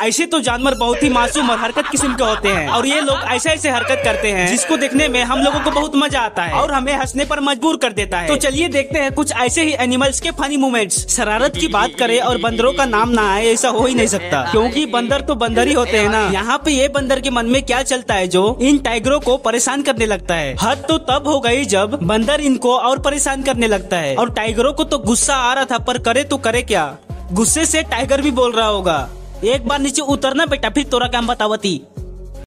ऐसे तो जानवर बहुत ही मासूम और हरकत किस्म के होते हैं। और ये लोग ऐसे ऐसे हरकत करते हैं, जिसको देखने में हम लोगों को बहुत मज़ा आता है और हमें हंसने पर मजबूर कर देता है। तो चलिए देखते हैं कुछ ऐसे ही एनिमल्स के फनी मोमेंट्स शरारत की बात करें और बंदरों का नाम ना आए, ऐसा हो ही नहीं सकता। क्योंकि बंदर तो बंदर ही होते हैं ना। यहाँ पे ये बंदर के मन में क्या चलता है जो इन टाइगरों को परेशान करने लगता है? हद तो तब हो गई जब बंदर इनको और परेशान करने लगता है। और टाइगरों को तो गुस्सा आ रहा था, पर करे तो करे क्या? गुस्से से टाइगर भी बोल रहा होगा। एक बार नीचे उतरना बेटा फिर तोरा काम बतावती।